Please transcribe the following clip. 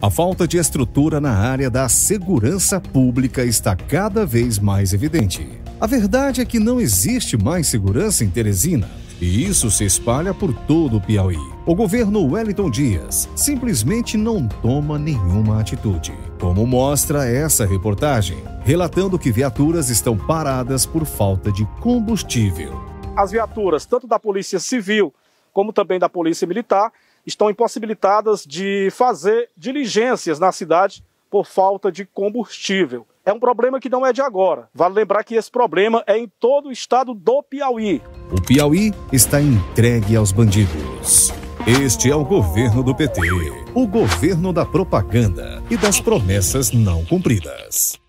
A falta de estrutura na área da segurança pública está cada vez mais evidente. A verdade é que não existe mais segurança em Teresina. E isso se espalha por todo o Piauí. O governo Wellington Dias simplesmente não toma nenhuma atitude. Como mostra essa reportagem, relatando que viaturas estão paradas por falta de combustível. As viaturas, tanto da Polícia Civil como também da Polícia Militar, estão impossibilitadas de fazer diligências na cidade por falta de combustível. É um problema que não é de agora. Vale lembrar que esse problema é em todo o estado do Piauí. O Piauí está entregue aos bandidos. Este é o governo do PT, o governo da propaganda e das promessas não cumpridas.